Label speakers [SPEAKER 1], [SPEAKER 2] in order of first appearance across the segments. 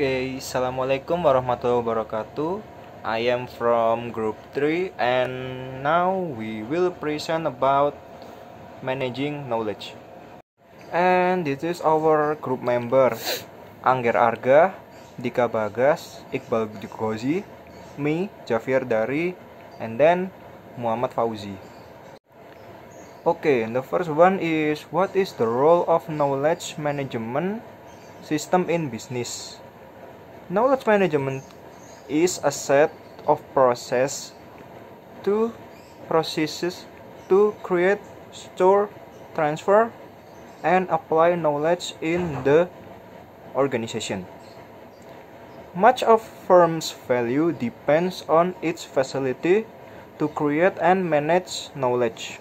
[SPEAKER 1] Okay, Assalamualaikum warahmatullahi wabarakatuh. I am from group 3 and now we will present about managing knowledge. And this is our group member Angger Arga, Dika Bagas, Iqbal Gozi, me, Jafir Dari, and then Muhammad Fauzi. Okay, the first one is what is the role of knowledge management system in business? Knowledge management is a set of process to processes to create, store, transfer, and apply knowledge in the organization. Much of firm's value depends on its facility to create and manage knowledge.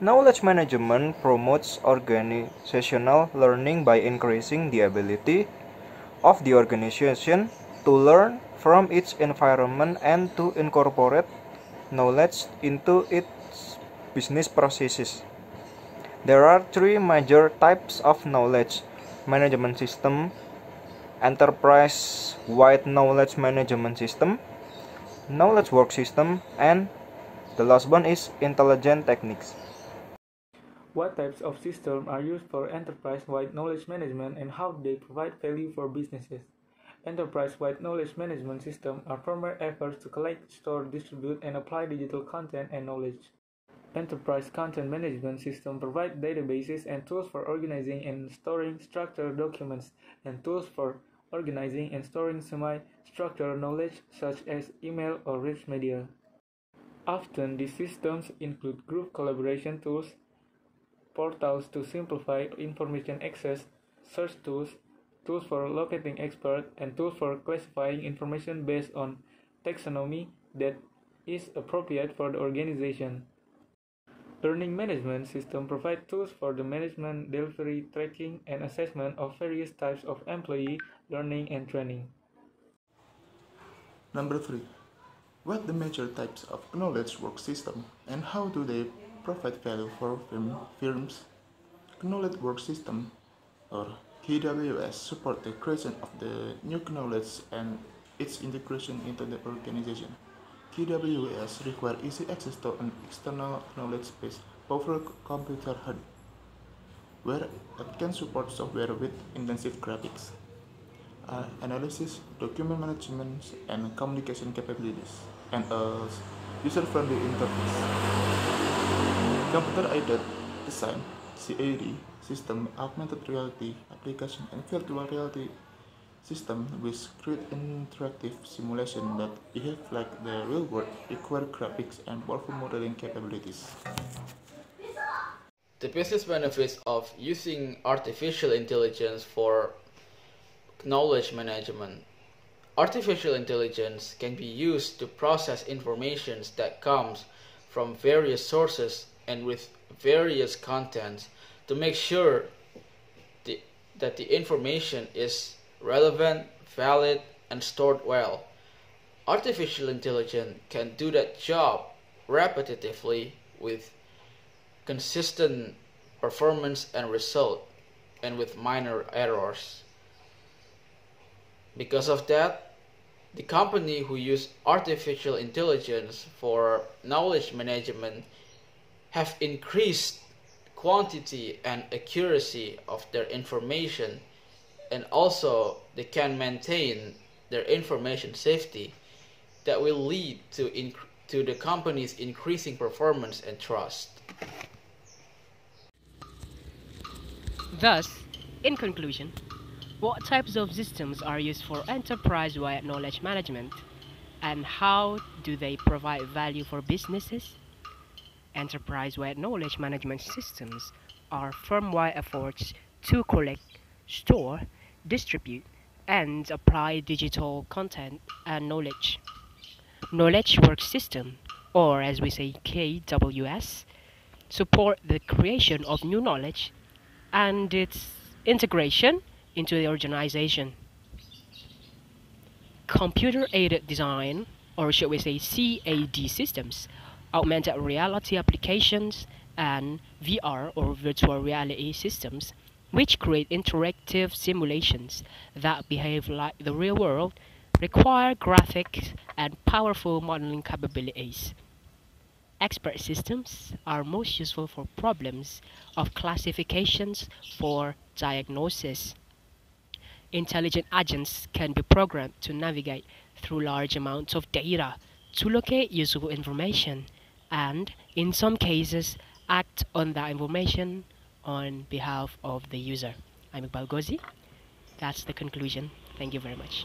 [SPEAKER 1] Knowledge management promotes organizational learning by increasing the ability of the organization to learn from its environment and to incorporate knowledge into its business processes. There are three major types of knowledge management system enterprise wide knowledge management system, knowledge work system, and the last one is intelligent techniques.
[SPEAKER 2] What types of systems are used for enterprise-wide knowledge management and how they provide value for businesses? Enterprise-wide knowledge management systems are formal efforts to collect, store, distribute, and apply digital content and knowledge. Enterprise content management systems provide databases and tools for organizing and storing structured documents and tools for organizing and storing semi-structured knowledge such as email or rich media. Often these systems include group collaboration tools, portals to simplify information access, search tools, tools for locating experts, and tools for classifying information based on taxonomy that is appropriate for the organization. Learning management system provide tools for the management, delivery, tracking, and assessment of various types of employee learning and training.
[SPEAKER 3] Number 3. What the major types of knowledge work system and how do they provide value for firm, firms. Knowledge Work System or KWS support the creation of the new knowledge and its integration into the organization. KWS require easy access to an external knowledge base, powerful computer hardware that can support software with intensive graphics, uh, analysis, document management, and communication capabilities, and a user-friendly interface. Computer-aided design (CAD) system, augmented reality application, and virtual reality system which create interactive simulation that behave like the real world require graphics and powerful modeling capabilities.
[SPEAKER 4] The business benefits of using artificial intelligence for knowledge management. Artificial intelligence can be used to process information that comes from various sources and with various contents to make sure the, that the information is relevant, valid, and stored well. Artificial intelligence can do that job repetitively with consistent performance and result and with minor errors. Because of that, the company who use artificial intelligence for knowledge management have increased quantity and accuracy of their information and also they can maintain their information safety that will lead to to the company's increasing performance and trust.
[SPEAKER 5] Thus, in conclusion, what types of systems are used for enterprise-wide knowledge management and how do they provide value for businesses? Enterprise-wide knowledge management systems are firm-wide efforts to collect, store, distribute, and apply digital content and knowledge. Knowledge Work System, or as we say KWS, support the creation of new knowledge and its integration into the organization. Computer-aided design, or should we say CAD systems, augmented reality applications, and VR or virtual reality systems which create interactive simulations that behave like the real world, require graphics and powerful modeling capabilities. Expert systems are most useful for problems of classifications for diagnosis. Intelligent agents can be programmed to navigate through large amounts of data to locate useful information and, in some cases, act on that information on behalf of the user. I'm Iqbal Ghozy. That's the conclusion. Thank you very much.